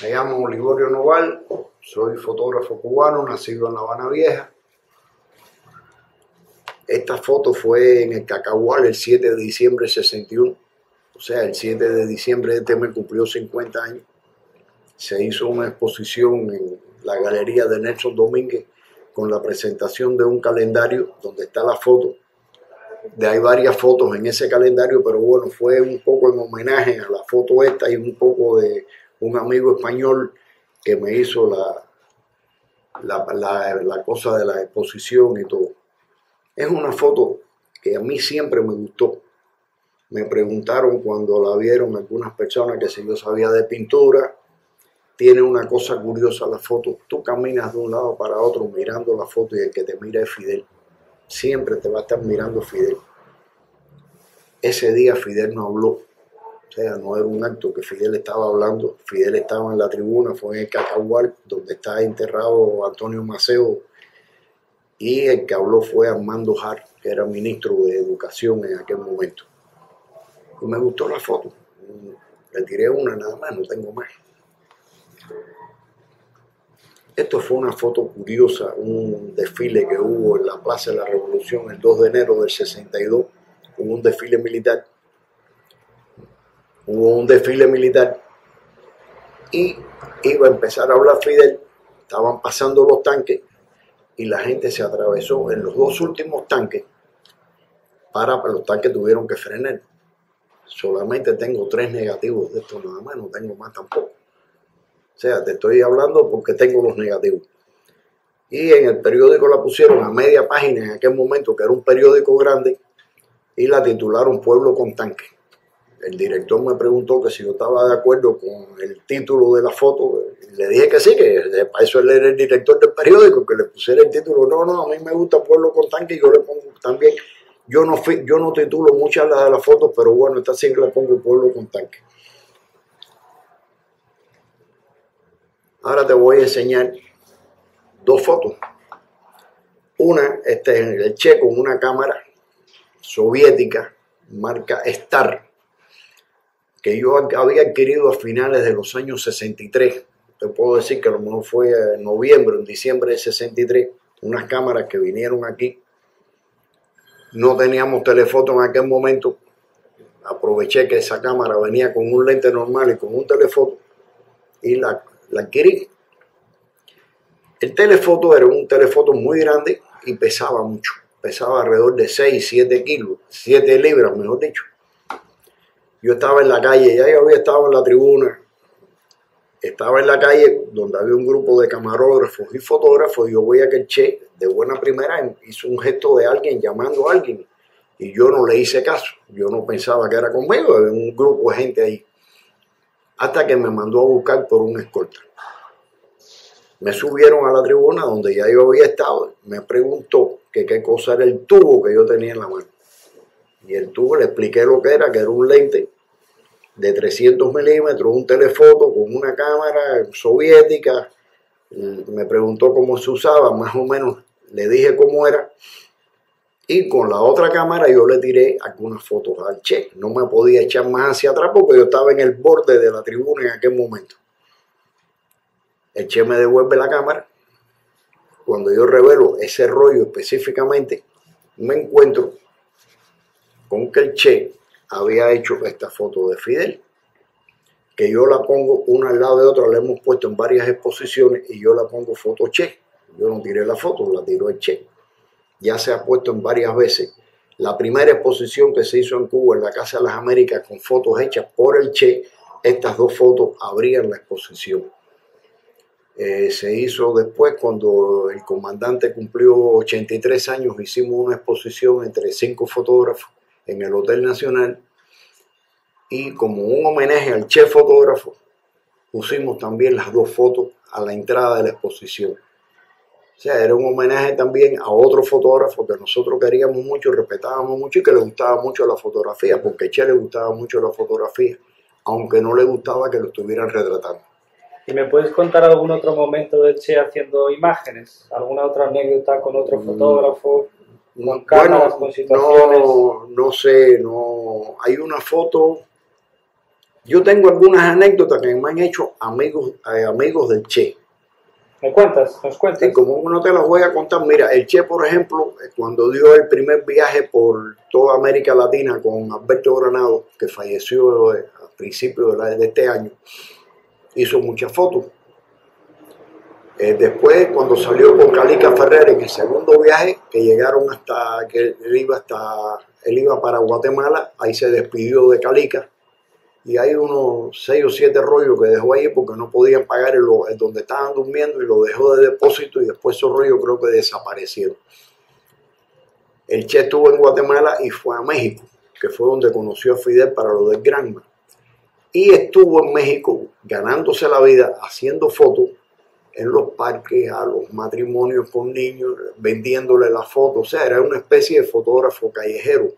Me llamo Liborio Noval, soy fotógrafo cubano, nacido en La Habana Vieja. Esta foto fue en el Cacahual el 7 de diciembre de 61. O sea, el 7 de diciembre de este mes cumplió 50 años. Se hizo una exposición en la galería de Nelson Domínguez con la presentación de un calendario donde está la foto. De hay varias fotos en ese calendario, pero bueno, fue un poco en homenaje a la foto esta y un poco de un amigo español que me hizo la, la, cosa de la exposición y todo. Es una foto que a mí siempre me gustó. Me preguntaron cuando la vieron algunas personas que si yo sabía de pintura. Tiene una cosa curiosa la foto. Tú caminas de un lado para otro mirando la foto y el que te mira es Fidel. Siempre te va a estar mirando Fidel. Ese día Fidel no habló. O sea, no era un acto que Fidel estaba hablando. Fidel estaba en la tribuna, fue en el Cacahual, donde está enterrado Antonio Maceo, y el que habló fue Armando Hart, que era ministro de Educación en aquel momento. Y me gustó la foto. Le tiré una nada más, no tengo más. Esto fue una foto curiosa, un desfile que hubo en la Plaza de la Revolución el 2 de enero del 62. Hubo un desfile militar. Hubo un desfile militar y iba a empezar a hablar Fidel. Estaban pasando los tanques y la gente se atravesó en los dos últimos tanques para los tanques tuvieron que frenar. Solamente tengo tres negativos de esto nada más, no tengo más tampoco. O sea, te estoy hablando porque tengo los negativos. Y en el periódico la pusieron a media página en aquel momento, que era un periódico grande, y la titularon Pueblo con tanque. El director me preguntó que si yo estaba de acuerdo con el título de la foto, le dije que sí, que para eso él era el director del periódico, que le pusiera el título. No, no, a mí me gusta Pueblo con Tanque y yo le pongo también. Yo no, fui, yo no titulo muchas de las fotos, pero bueno, esta sí que le pongo Pueblo con Tanque. Ahora te voy a enseñar dos fotos. Una, este es el Che con una cámara soviética, marca Star, yo había adquirido a finales de los años 63 te puedo decir que a lo mejor fue en noviembre, en diciembre de 63, unas cámaras que vinieron aquí. No teníamos telefoto en aquel momento. Aproveché que esa cámara venía con un lente normal y con un telefoto y la, la adquirí. El telefoto era un telefoto muy grande y pesaba mucho. Pesaba alrededor de 6, 7 kilos, 7 libras, mejor dicho. Yo estaba en la calle, ya yo había estado en la tribuna, estaba en la calle donde había un grupo de camarógrafos y fotógrafos y yo veía que el Che de buena primera hizo un gesto de alguien llamando a alguien y yo no le hice caso, yo no pensaba que era conmigo, había un grupo de gente ahí, hasta que me mandó a buscar por un escolta. Me subieron a la tribuna donde ya yo había estado, me preguntó que qué cosa era el tubo que yo tenía en la mano. Y el tubo le expliqué lo que era, que era un lente de 300 milímetros, un telefoto con una cámara soviética. Me preguntó cómo se usaba, más o menos le dije cómo era. Y con la otra cámara yo le tiré algunas fotos al Che. No me podía echar más hacia atrás porque yo estaba en el borde de la tribuna en aquel momento. El Che me devuelve la cámara. Cuando yo revelo ese rollo específicamente, me encuentro con que el Che había hecho esta foto de Fidel, que yo la pongo una al lado de otra, la hemos puesto en varias exposiciones y yo la pongo foto Che. Yo no tiré la foto, la tiró el Che. Ya se ha puesto en varias veces. La primera exposición que se hizo en Cuba, en la Casa de las Américas, con fotos hechas por el Che, estas dos fotos abrían la exposición. Eh, se hizo después cuando el comandante cumplió 83 años, hicimos una exposición entre cinco fotógrafos en el Hotel Nacional y como un homenaje al chef fotógrafo pusimos también las dos fotos a la entrada de la exposición. O sea, era un homenaje también a otro fotógrafo que nosotros queríamos mucho, respetábamos mucho y que le gustaba mucho la fotografía, porque a Che le gustaba mucho la fotografía, aunque no le gustaba que lo estuvieran retratando. ¿Y me puedes contar algún otro momento de Che haciendo imágenes? ¿Alguna otra anécdota con otro mm. fotógrafo? Bueno, no, no sé, no. Hay una foto Yo tengo algunas anécdotas que me han hecho amigos, eh, amigos del Che. ¿Me cuentas? ¿Nos cuentas? Y como no te las voy a contar, mira, el Che, por ejemplo, eh, cuando dio el primer viaje por toda América Latina con Alberto Granado, que falleció eh, a principios de este año, hizo muchas fotos. Eh, después, cuando salió con Calica Ferrer en el segundo viaje, que llegaron hasta, que él iba hasta, él iba para Guatemala, ahí se despidió de Calica. Y hay unos seis o siete rollos que dejó ahí porque no podían pagar el, el donde estaban durmiendo y lo dejó de depósito y después esos rollos creo que desaparecieron. El Che estuvo en Guatemala y fue a México, que fue donde conoció a Fidel para lo del Granma. Y estuvo en México ganándose la vida haciendo fotos en los parques, a los matrimonios con niños, vendiéndole las fotos. O sea, era una especie de fotógrafo callejero.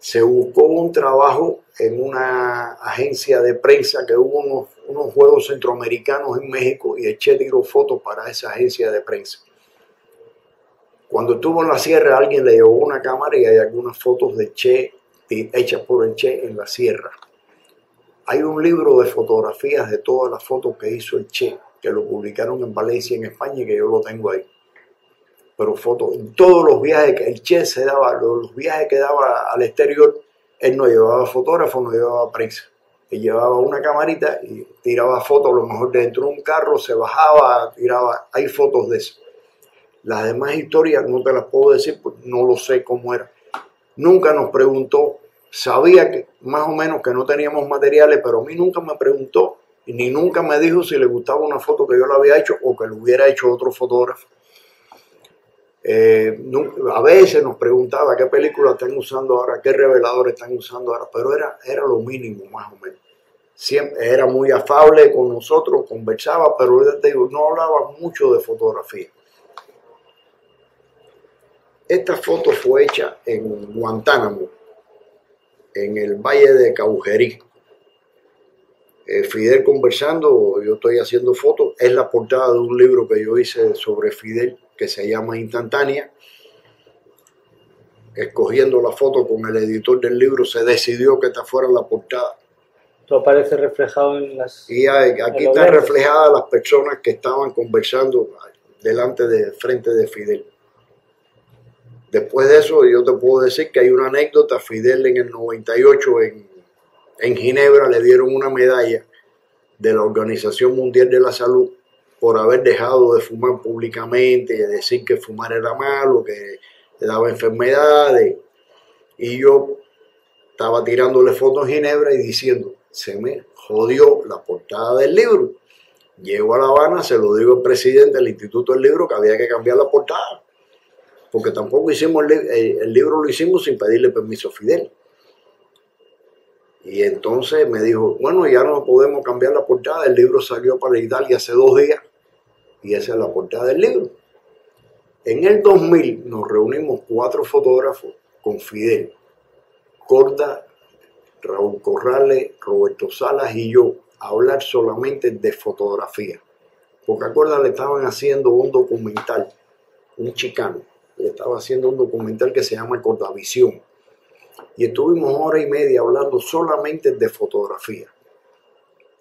Se buscó un trabajo en una agencia de prensa que hubo unos, unos Juegos Centroamericanos en México y el Che tiró fotos para esa agencia de prensa. Cuando estuvo en la sierra, alguien le llevó una cámara y hay algunas fotos de Che hechas por el Che en la sierra. Hay un libro de fotografías de todas las fotos que hizo el Che, que lo publicaron en Valencia, en España, y que yo lo tengo ahí. Pero fotos, en todos los viajes que el Che se daba, los, los viajes que daba al exterior, él no llevaba fotógrafo, no llevaba prensa. Él llevaba una camarita y tiraba fotos, a lo mejor dentro de un carro, se bajaba, tiraba. Hay fotos de eso. Las demás historias no te las puedo decir, porque no lo sé cómo era. Nunca nos preguntó, sabía que más o menos que no teníamos materiales, pero a mí nunca me preguntó ni nunca me dijo si le gustaba una foto que yo le había hecho o que lo hubiera hecho otro fotógrafo. Eh, a veces nos preguntaba qué película están usando ahora, qué reveladores están usando ahora, pero era, era lo mínimo más o menos. Siempre, era muy afable con nosotros, conversaba, pero no hablaba mucho de fotografía. Esta foto fue hecha en Guantánamo, en el Valle de Caujerí. Eh, Fidel conversando, yo estoy haciendo fotos, es la portada de un libro que yo hice sobre Fidel que se llama Instantánea. Escogiendo la foto con el editor del libro, se decidió que esta fuera la portada. Todo aparece reflejado en las... Y hay- aquí están reflejadas las personas que estaban conversando delante de frente de Fidel. Después de eso, yo te puedo decir que hay una anécdota. Fidel en el 98 en, en Ginebra le dieron una medalla de la Organización Mundial de la Salud por haber dejado de fumar públicamente, y decir que fumar era malo, que le daba enfermedades. Y yo estaba tirándole fotos en Ginebra y diciendo, se me jodió la portada del libro. Llego a La Habana, se lo digo al presidente del Instituto del Libro que había que cambiar la portada. Porque tampoco hicimos el, el libro, lo hicimos sin pedirle permiso a Fidel. Y entonces me dijo, bueno, ya no podemos cambiar la portada, el libro salió para Italia hace dos días y esa es la portada del libro. En el 2000 nos reunimos cuatro fotógrafos con Fidel, Corda, Raúl Corrales, Roberto Salas y yo a hablar solamente de fotografía. Porque a le estaban haciendo un documental, un chicano, le estaba haciendo un documental que se llama Cordavisión. Y estuvimos hora y media hablando solamente de fotografía.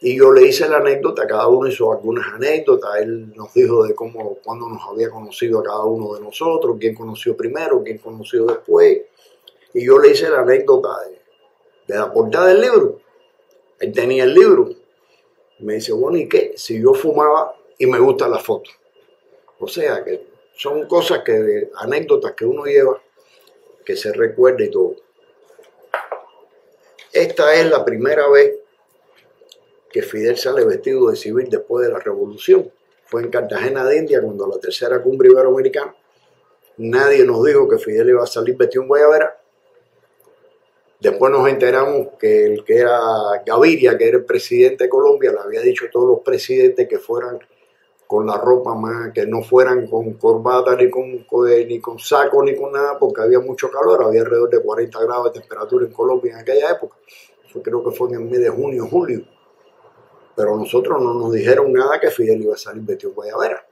Y yo le hice la anécdota, cada uno hizo algunas anécdotas, él nos dijo de cómo, cuándo nos había conocido a cada uno de nosotros, quién conoció primero, quién conoció después. Y yo le hice la anécdota de, de la portada del libro. Él tenía el libro. Me dice, bueno, ¿y qué? Si yo fumaba y me gusta la foto. O sea, que son cosas que, anécdotas que uno lleva, que se recuerda y todo. Esta es la primera vez que Fidel sale vestido de civil después de la revolución. Fue en Cartagena de India, cuando la tercera cumbre iberoamericana. Nadie nos dijo que Fidel iba a salir vestido en guayabera. Después nos enteramos que el que era Gaviria, que era el presidente de Colombia, le había dicho a todos los presidentes que fueran con la ropa más, que no fueran con corbata ni con, ni con saco ni con nada, porque había mucho calor, había alrededor de 40 grados de temperatura en Colombia en aquella época. Eso creo que fue en el mes de junio, julio. Pero nosotros no nos dijeron nada que Fidel iba a salir vestido guayabera.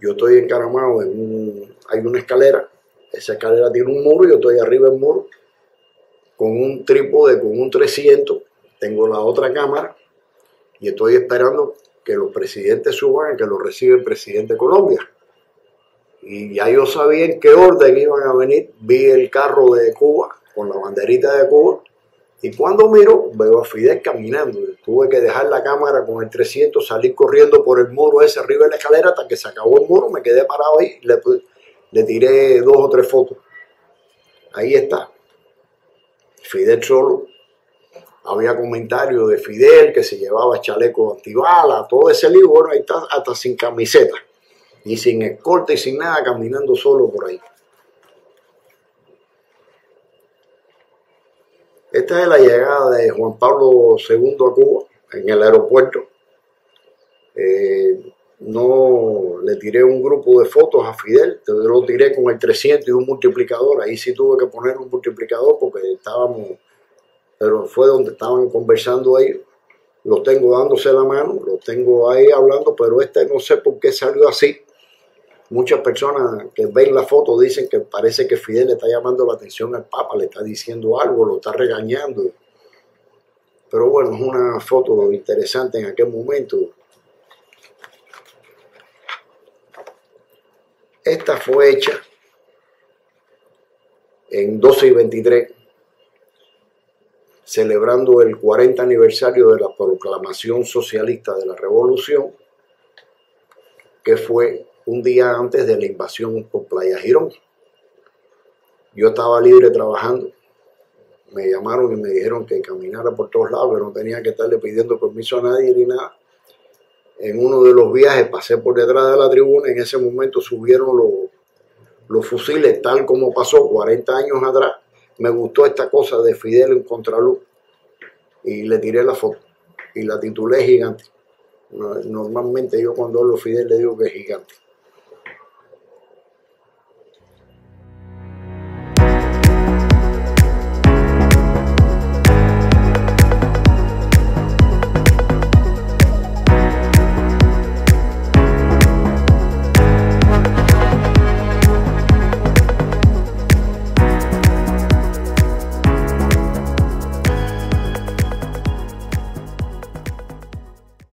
Yo estoy encaramado en un, hay una escalera, esa escalera tiene un muro, yo estoy arriba del muro, con un trípode, con un 300, tengo la otra cámara y estoy esperando que los presidentes suban y que lo reciba el presidente de Colombia. Y ya yo sabía en qué orden iban a venir. Vi el carro de Cuba con la banderita de Cuba. Y cuando miro, veo a Fidel caminando. Tuve que dejar la cámara con el 300, salir corriendo por el muro ese arriba de la escalera hasta que se acabó el muro. Me quedé parado ahí. Le tiré dos o tres fotos. Ahí está. Fidel solo. Había comentarios de Fidel que se llevaba chaleco antibala, todo ese lío. Bueno, ahí está hasta sin camiseta y sin escolta y sin nada, caminando solo por ahí. Esta es la llegada de Juan Pablo II a Cuba en el aeropuerto. Eh, no le tiré un grupo de fotos a Fidel, lo tiré con el 300 y un multiplicador. Ahí sí tuve que poner un multiplicador porque estábamos, pero fue donde estaban conversando ellos. Los tengo dándose la mano, los tengo ahí hablando, pero este no sé por qué salió así. Muchas personas que ven la foto dicen que parece que Fidel le está llamando la atención al Papa, le está diciendo algo, lo está regañando. Pero bueno, es una foto interesante en aquel momento. Esta fue hecha en 12 y 23, celebrando el 40 aniversario de la proclamación socialista de la revolución, que fue un día antes de la invasión por Playa Girón. Yo estaba libre trabajando. Me llamaron y me dijeron que caminara por todos lados, que no tenía que estarle pidiendo permiso a nadie ni nada. En uno de los viajes pasé por detrás de la tribuna, en ese momento subieron los, los fusiles, tal como pasó 40 años atrás. Me gustó esta cosa de Fidel en contraluz y le tiré la foto y la titulé gigante. Normalmente yo cuando hablo Fidel le digo que es gigante.